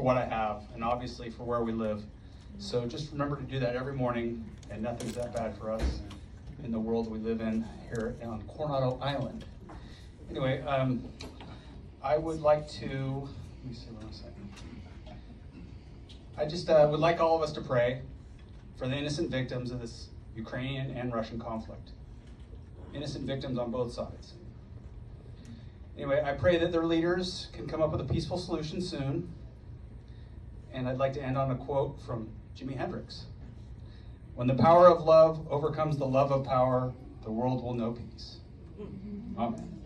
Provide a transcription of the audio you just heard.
for what I have and obviously for where we live. So just remember to do that every morning, and nothing's that bad for us in the world we live in here on Coronado Island. Anyway, um, I would like to, let me see I'm saying. I just uh, would like all of us to pray for the innocent victims of this Ukrainian and Russian conflict. Innocent victims on both sides. Anyway, I pray that their leaders can come up with a peaceful solution soon. And I'd like to end on a quote from Jimi Hendrix. When the power of love overcomes the love of power, the world will know peace. Mm-hmm. Amen. Amen.